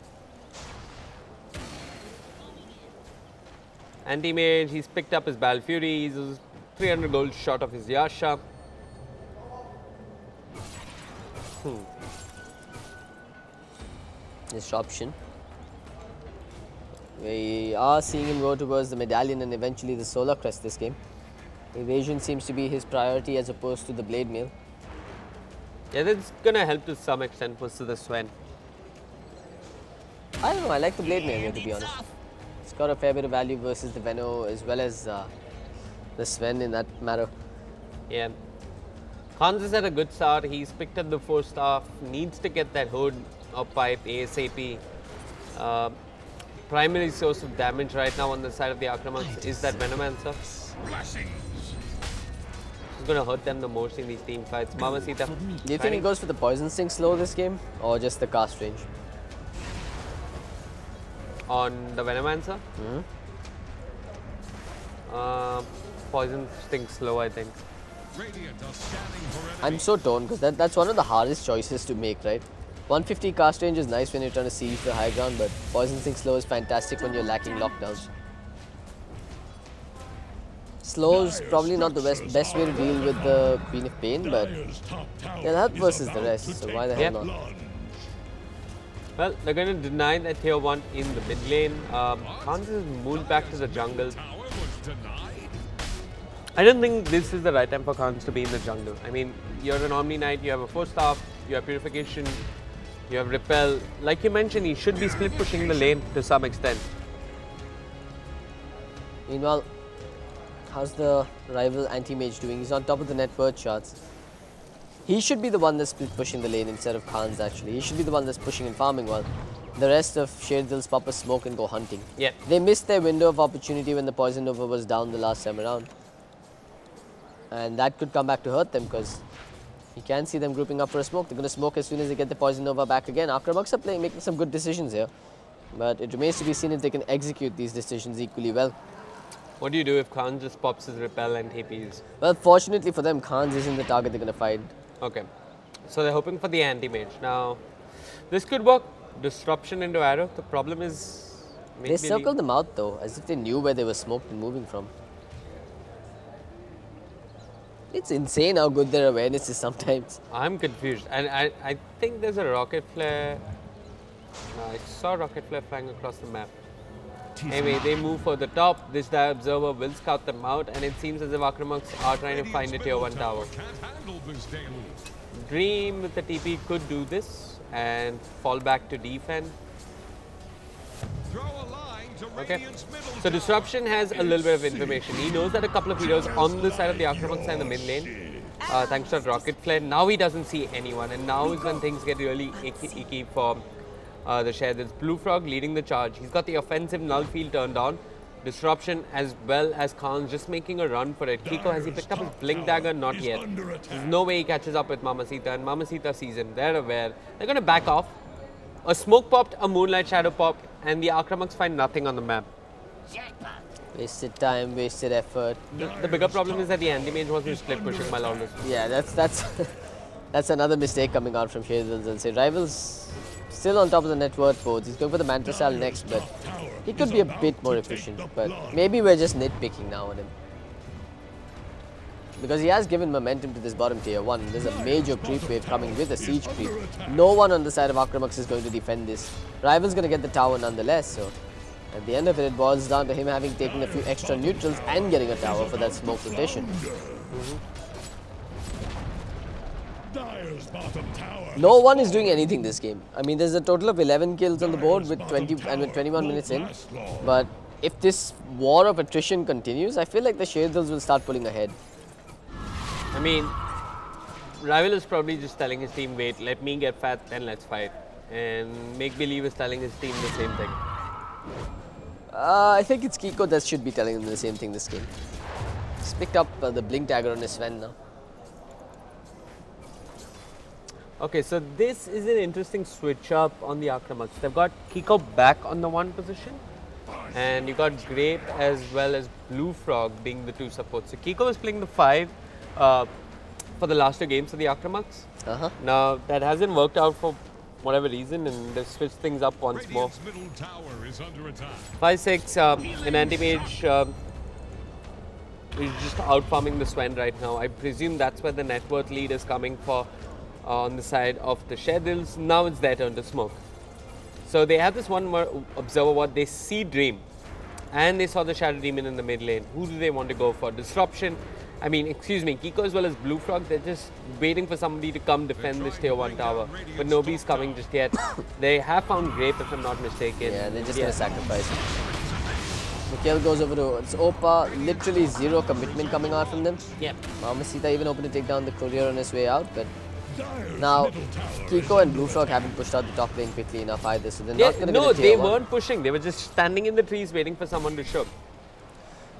Anti-mage, he's picked up his Battle Fury, he's 300 gold shot of his Yasha. Hmm. Disruption. We are seeing him go towards the medallion and eventually the solar crest this game. Evasion seems to be his priority as opposed to the blade mail. Yeah, that's gonna help to some extent versus the Sven. I don't know, I like the Blade Mail here, to be honest. It's got a fair bit of value versus the Veno as well as uh, the Sven in that matter. Yeah. Khans has had a good start. He's picked up the Force Staff. Needs to get that hood up pipe ASAP. Uh, primary source of damage right now on the side of the Akramaks is that Venomancer. Blessings. It's going to hurt them the most in these team fights. Mamacita. Do you think he goes for the Poison Sting slow this game or just the cast range? on the Venomancer? Hmm? Uh, Poison Sting slow, I think. Radiant are scanning for enemy. I'm so torn because that, that's one of the hardest choices to make, right? 150 cast range is nice when you're trying to siege the high ground, but Poison Sting slow is fantastic when you're lacking lockdowns. Slow is probably not the best, best way to deal with the Queen of Pain, but they'll help versus the rest, so why the hell Yeah. not? Well, they're going to deny that tier 1 in the mid lane. Um, Khans has moved back to the jungle. Tower was denied. I don't think this is the right time for Khans to be in the jungle. I mean, you're an Omni Knight, you have a Force Staff, you have Purification, you have Repel. Like you mentioned, he should be split pushing the lane to some extent. Meanwhile, how's the rival anti-mage doing? He's on top of the net worth charts. He should be the one that's pushing the lane instead of Khan's actually. He should be the one that's pushing and farming while the rest of Sherdil's pop a smoke and go hunting. Yeah. They missed their window of opportunity when the Poison Nova was down the last time around. And that could come back to hurt them because you can see them grouping up for a smoke. They're going to smoke as soon as they get the Poison Nova back again. Akramaks are playing, making some good decisions here. But it remains to be seen if they can execute these decisions equally well. What do you do if Khans just pops his Repel and TPs? Well, fortunately for them, Khans isn't the target they're going to fight. Okay. So they're hoping for the anti-mage. Now, this could work. Disruption into arrow. The problem is... They circled them out though, as if they knew where they were smoked and moving from. It's insane how good their awareness is sometimes. I'm confused. And I, I think there's a rocket flare. Uh, I saw rocket flare flying across the map. Anyway, they move for the top. This die observer will scout them out, and it seems as if Akramaks are trying to find a tier 1 tower. Can't handle this deluge. Dream with the TP could do this and fall back to defend. Throw a line to Okay. So. Disruption has a little bit of information. He knows that a couple of heroes on the side of the Akramaks are in the mid lane, uh, thanks to rocket flare. Now he doesn't see anyone, and now is when things get really icky, icky for uh, the share. There's Blue Frog leading the charge. He's got the offensive null field turned on. Disruption as well as Khan's just making a run for it. Kiko, has he picked up his Blink Dagger? Not yet. There's no way he catches up with Mamacita, and Mamacita sees him. They're aware. They're going to back off. A smoke popped, a moonlight shadow popped, and the Akramaks find nothing on the map. Wasted time, wasted effort. The, the bigger problem is that the anti-mage wasn't split pushing my longest. Yeah, that's that's that's another mistake coming out from Sherdils. I'll say rivals still on top of the net worth boards. He's going for the Manta Style next, but he could be a bit more efficient. But maybe we're just nitpicking now on him. Because he has given momentum to this bottom tier 1. There's a major creep wave coming with a siege creep. No one on the side of Akramax is going to defend this. Rival's going to get the tower nonetheless, so at the end of it, it boils down to him having taken a few extra neutrals and getting a tower for that smoke. Dire's bottom tower. No one is doing anything this game. I mean, there's a total of 11 kills on the board with 20 and with 21 minutes in. But if this war of attrition continues, I feel like the Sherdils will start pulling ahead. I mean, Rival is probably just telling his team, wait, let me get fat, then let's fight. And Make Believe is telling his team the same thing. Uh, I think it's Kiko that should be telling him the same thing this game. He's picked up uh, the blink dagger on his Sven now. Okay, so this is an interesting switch up on the Akramaks. They've got Kiko back on the one position, and you got Grape as well as Blue Frog being the two supports. So Kiko was playing the five uh, for the last two games of the Akramaks. Uh-huh. Now that hasn't worked out for whatever reason, and they've switched things up once more. Radiant's middle tower is under attack. 5 6, um, an anti mage um, is just out farming the Sven right now. I presume that's where the net worth lead is coming for uh, Uh, on the side of the Sherdils. Now it's their turn to smoke. So they have this one more observer what they see Dream. and they saw the Shadow Demon in the mid lane. Who do they want to go for? Disruption. I mean, excuse me, Kiko as well as Blue Frog, they're just waiting for somebody to come defend this tier 1 tower. But nobody's coming just yet. they have found Grape, if I'm not mistaken. Yeah, they're just gonna sacrifice. Mikhail goes over to it's Opa, literally zero commitment coming out from them. Yep. Mamacita even open to take down the courier on his way out, but now Kiko and Blue Frog haven't pushed out the top lane quickly enough either, so they're Yeah, not gonna no, get a tier they one. weren't pushing. They were just standing in the trees waiting for someone to show.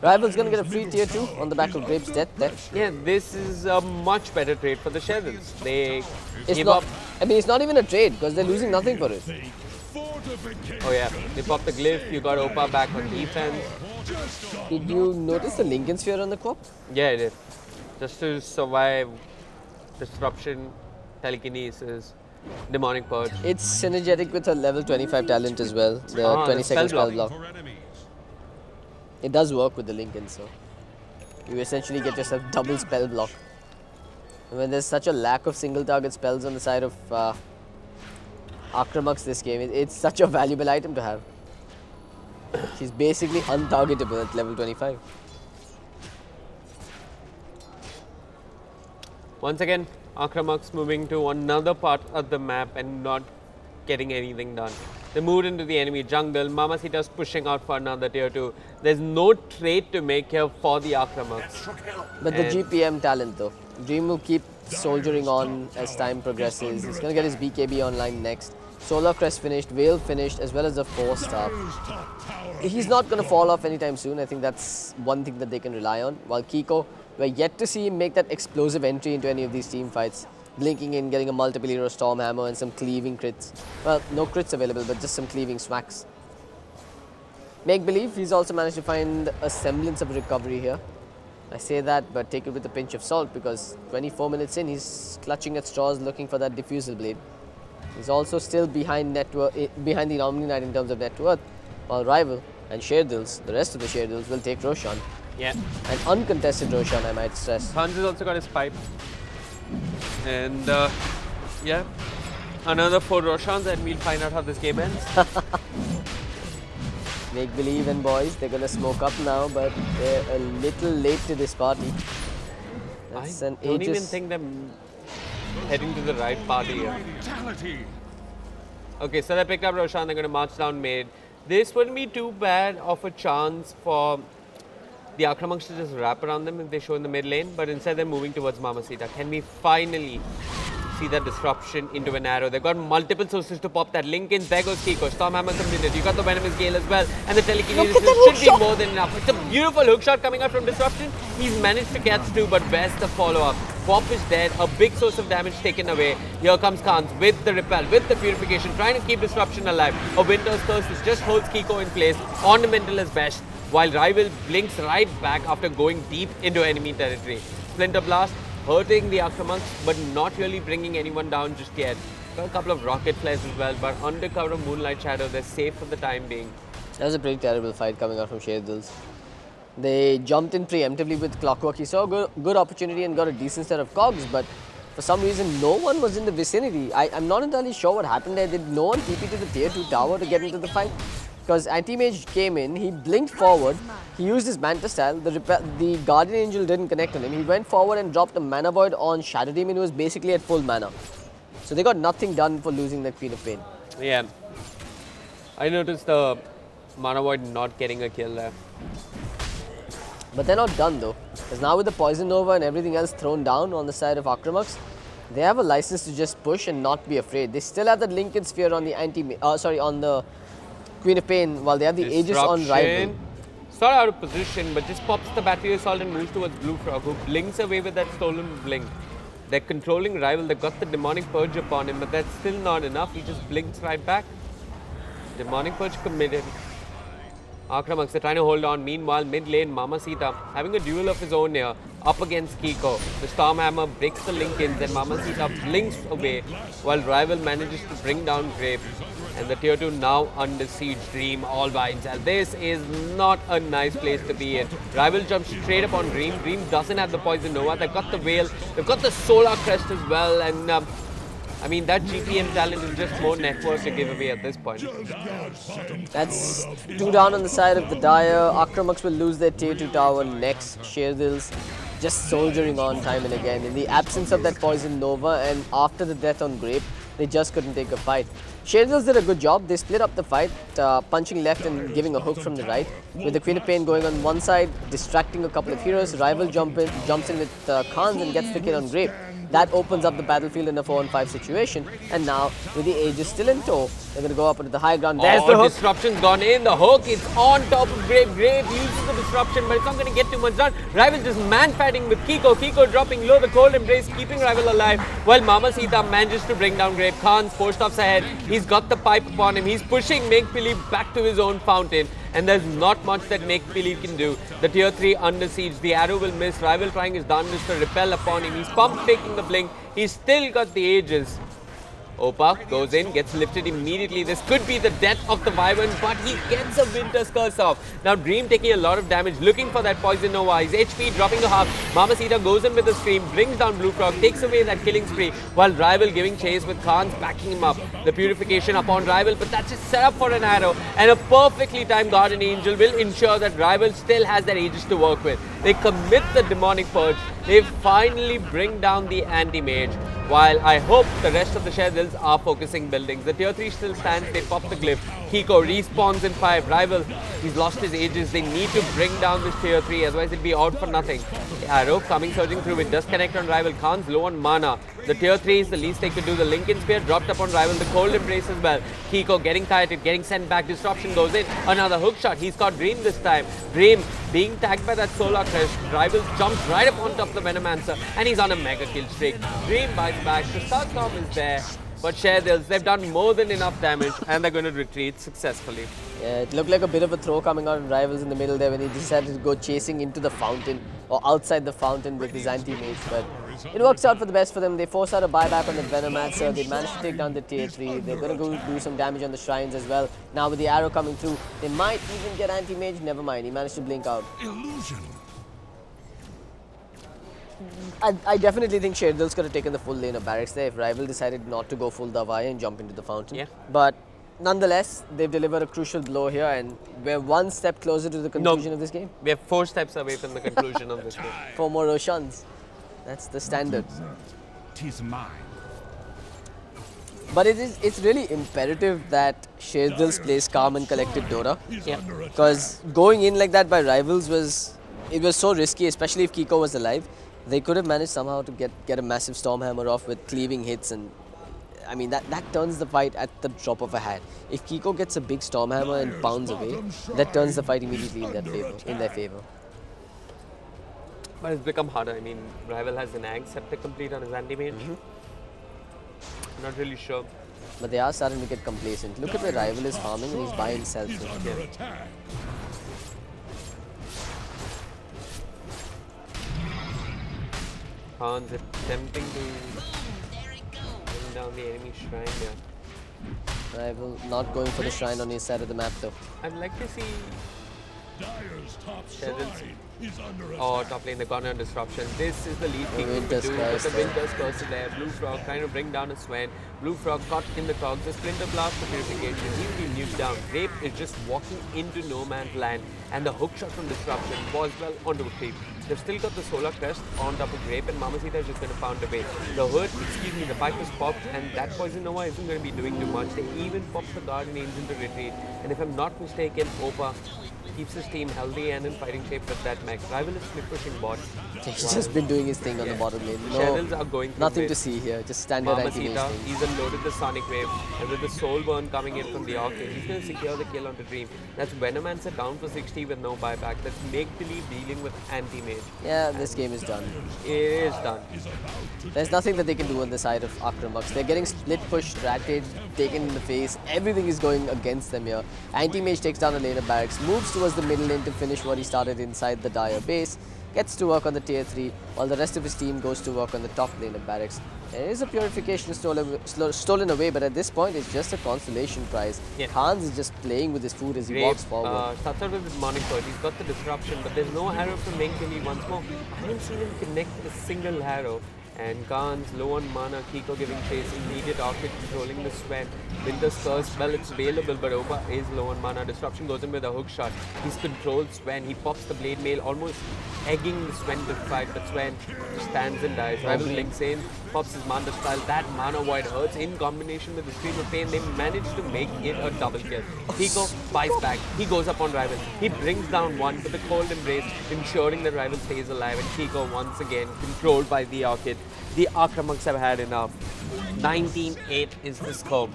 Rival's gonna get a free tier 2 on the back of Grape's death there. Yeah, this is a much better trade for the Sherdils. They It's give not, up. I mean, it's not even a trade because they're losing nothing for it. Oh yeah, they popped the glyph. You got Opa back on defense. Did you notice the Linken's Sphere on the QoP? Yeah, it is. Just to survive disruption, telekinesis, demonic purge. It's synergetic with her level 25 talent as well, the Ah, the 20 second spell spell block. It does work with the Linken's, so you essentially get yourself double spell block. And when there's such a lack of single target spells on the side of uh, Akramaks this game, it, it's such a valuable item to have. She's basically untargetable at level 25. Once again, Akramaks moving to another part of the map and not getting anything done. They moved into the enemy jungle. Mamacita's pushing out for another tier 2. There's no trade to make here for the Akramaks. But the GPM talent though, Dream will keep soldiering on as time progresses. He's gonna get his BKB online next. Solar Crest finished, Veil finished, as well as the Force Staff. He's not gonna fall off anytime soon. I think that's one thing that they can rely on. While Kiko, we're yet to see him make that explosive entry into any of these team fights. Blinking in, getting a multiple hero storm hammer and some cleaving crits. Well, no crits available, but just some cleaving smacks. Make believe he's also managed to find a semblance of recovery here. I say that, but take it with a pinch of salt because 24 minutes in, he's clutching at straws looking for that diffusal blade. He's also still behind net wor- eh, behind the Omni Knight in terms of net worth, while Rival and Sherdils, the rest of the Sherdils, will take Roshan. Yeah. An uncontested Roshan, I might stress. Hans has also got his pipe. And uh, yeah, another four Roshans and we'll find out how this game ends. Make believe and boys, they're gonna smoke up now, but they're a little late to this party. That's I an don't even Aegis- think them heading to the right party here. Okay, so they picked up Roshan, they're going to march down mid. This wouldn't be too bad of a chance for the Akramaks to just wrap around them if they show in the mid lane, but instead they're moving towards Mamacita. Can we finally see that disruption into an arrow? They've got multiple sources to pop that. Linken's, there goes Kiko, Stormhammer comes in it. You got the Venomous Gale as well, and the telekinesis should be more than enough. It's a beautiful hook shot coming out from disruption. He's managed to catch two, but where's the follow up? Pop is dead, a big source of damage taken away. Here comes Khans with the repel, with the purification, trying to keep disruption alive. A Winter's Curse which just holds Kiko in place. Ornamental is best, while Rival blinks right back after going deep into enemy territory. Splinter Blast hurting the Akramaks, but not really bringing anyone down just yet. Got a couple of rocket flares as well, but under cover of Moonlight Shadow, they're safe for the time being. That was a pretty terrible fight coming out from Sherdils. They jumped in preemptively with Clockwork. He saw a good, good opportunity and got a decent set of cogs, but for some reason, no one was in the vicinity. I, I'm not entirely sure what happened there. Did no one TP to the tier 2 tower to get into the fight? Because Anti-Mage came in, he blinked forward, he used his Manta style, the, the Guardian Angel didn't connect on him. He went forward and dropped a Mana Void on Shadow Demon who was basically at full mana. So they got nothing done for losing the Queen of Pain. Yeah. I noticed the Mana Void not getting a kill there. But they're not done though. Because now with the Poison Nova and everything else thrown down on the side of Akramaks, they have a license to just push and not be afraid. They still have the Linken's Sphere on the anti, uh, sorry, on the Queen of Pain, while they have the Aegis on Rival. Sort of out of position, but just pops the battery assault and moves towards Blue Frog, who blinks away with that stolen blink. They're controlling rival. They've got the demonic purge upon him, but that's still not enough. He just blinks right back. Demonic purge committed. Akramaks, they're trying to hold on. Meanwhile, mid lane, Mamacita having a duel of his own here up against Kiko. The Stormhammer breaks the Linken's and Mamacita blinks away while Rival manages to bring down Grape. And the tier 2 now under siege Dream all by itself. This is not a nice place to be in. Rival jumps straight up on Dream. Dream doesn't have the Poison Nova. They've got the Veil. They've got the Solar Crest as well. And um, I mean, that GPM talent is just more network to give away at this point. That's two down on the side of the Dire. Akramaks will lose their tier 2 tower next. Sherdils just soldiering on time and again. In the absence of that poison Nova and after the death on Grape, they just couldn't take a fight. Sherdils did a good job. They split up the fight, uh, punching left and giving a hook from the right. With the Queen of Pain going on one side, distracting a couple of heroes. Rival jump in, jumps in with uh, Khans and gets the kill on Grape. That opens up the battlefield in a 4 on 5 situation. And now, with the Aegis still in tow, they're going to go up into the high ground. There's oh, the hook. disruption's gone in. The hook is on top of Grape. Grape uses the disruption, but it's not going to get too much done. Rival just man fighting with Kiko. Kiko dropping low. The cold embrace, keeping Rival alive. While Mamacita manages to bring down Grape. Khan's four stops ahead. He's got the pipe upon him. He's pushing Make Believe back to his own fountain. And there's not much that Make Believe can do. The tier 3 under siege. The arrow will miss. Rival trying his darndest to repel upon him. He's pump faking the blink. He's still got the Aegis. Opa goes in, gets lifted immediately. This could be the death of the Wyvern, but he gets a Winter's Curse off. Now Dream taking a lot of damage, looking for that Poison Nova. His HP dropping to half. Mamacita goes in with the Scream, brings down Blue Frog, takes away that killing spree, while Rival giving chase with Khans backing him up. The Purification upon Rival, but that's just set up for an arrow. And a perfectly timed Guardian Angel will ensure that Rival still has that Aegis to work with. They commit the Demonic Purge. They finally bring down the Anti-Mage. While I hope the rest of the Sherdils are focusing buildings. The tier 3 still stands, they pop the glyph. Kiko respawns in 5. Rival, he's lost his Aegis, They need to bring down this tier 3, otherwise it'll be out for nothing. Arrow coming surging through, it does connect on Rival. Khan's low on mana. The tier 3 is the least they could do. The Linken's Sphere dropped upon Rival. The Cold Embrace as well. Kiko getting tired, getting sent back. Disruption goes in. Another hook shot. He's caught got Dream this time. Dream being tagged by that Solar Crest. Rival jumps right up on top of the Venomancer and he's on a mega kill streak. Dream bites back. The Starstorm is there. But Sherdils, they've done more than enough damage and they're going to retreat successfully. Yeah, it looked like a bit of a throw coming out of Rivals in the middle there when he decided to go chasing into the fountain or outside the fountain with his anti-mage. But it works out for the best for them. They force out a buyback on the Venomancer. They managed to take down the tier 3. They're going to go do some damage on the shrines as well. Now with the arrow coming through, they might even get anti-mage. Never mind, he managed to blink out. Illusion. I, I definitely think Sherdils could have taken the full lane of barracks there if Rival decided not to go full Davai and jump into the fountain. Yeah. But nonetheless, they've delivered a crucial blow here and we're one step closer to the conclusion of this game. We are four steps away from the conclusion of this game. Four more Roshans. That's the standard. Tis mine. But it is it's really imperative that Sherdils plays calm and collected Dota. Yeah. Because going in like that by rivals was it was so risky, especially if Kiko was alive. They could have managed somehow to get, get a massive Stormhammer off with cleaving hits and I mean that, that turns the fight at the drop of a hat. If Kiko gets a big Stormhammer and pounds away, that turns the fight immediately in their favor in their favor. But it's become harder. I mean, Rival has an Ag Scepter complete on his anti-mage. Mm-hmm. Not really sure. But they are starting to get complacent. Look at where rival is farming and he's by himself. Under attack. Khans attempting to bring down the enemy shrine there. Rival not going for the shrine on his side of the map though. I'd like to see Dire's top Shadow's- shrine is under Oh, top lane, the corner disruption. This is the lead The King could Winter's do, but the wind does Curse to there. Blue Frog trying to bring down a Sven. Blue Frog caught in the cogs. The Splinter Blast for purification. He's been nuked down. Grape is just walking into no man's land. And the hook shot from Disruption was well onto a creep. They've still got the Solar Crest on top of Grape, and Mamacita is just going to pound away. The hood, excuse me, the pipe is popped, and that Poison Nova isn't going to be doing too much. They even popped the Guardian Angel to retreat. And if I'm not mistaken, Opa keeps his team healthy and in fighting shape with that mech. Rival is split pushing bot. He's just been doing his thing on the bottom lane. No, are going nothing to see here. Just standard anti-mage Mamacita, he's unloaded the Sonic Wave, and with the Soul Burn coming in from the Arcade, he's going to secure the kill on the Dream. That's Venomancer down for 60 with no buyback. That's make-believe dealing with anti-mage. Yeah, this game is done. It is done. There's nothing that they can do on the side of Akramux. They're getting split pushed, ratted, taken in the face. Everything is going against them here. Anti-Mage takes down the lane of barracks, moves towards the middle lane to finish what he started inside the Dire base, gets to work on the tier 3, while the rest of his team goes to work on the top lane of barracks. There is a purification stolen, stolen away, but at this point it's just a consolation prize. Yeah. Khans is just playing with his food as he Grape walks forward. uh, with his Purge. He's got the disruption, but there's no arrow from Believe once more. I haven't seen him connect a single arrow. And Khan's low on mana, Kiko giving chase, immediate Orchid controlling the Sven. Winter's Curse, well, it's available, but Opa is low on mana. Disruption goes in with a hook shot. He's controlled Sven. He pops the Blade Mail, almost egging the Sven to fight, but Sven stands and dies. Rival links in, pops his Manta style. That mana void hurts in combination with the Scream of Pain. They manage to make it a double kill. Kiko buys back. He goes up on Rival. He brings down one, but the cold embrace, ensuring that Rival stays alive. And Kiko once again controlled by the Orchid. The Akramaks have had enough. 19-8 is the score.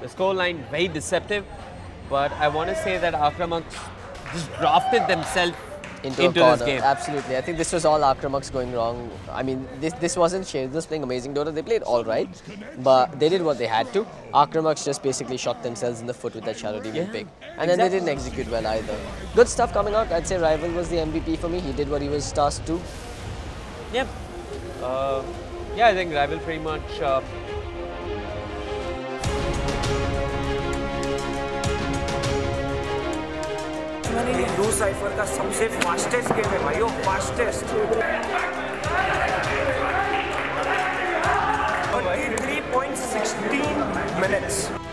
The scoreline very deceptive, but I want to say that Akramaks just drafted themselves into, into, this game. Absolutely. I think this was all Akramaks going wrong. I mean, this this wasn't Sherdils playing amazing Dota. They played all right, but they did what they had to. Akramaks just basically shot themselves in the foot with that Shadow Demon Yeah, pick. And then they didn't execute well either. Good stuff coming out. I'd say Rival was the MVP for me. He did what he was tasked to. Yep. Uh, yeah, I think Rival pretty much uh, blue cipher का सबसे fastest game है भाई fastest 33.16 minutes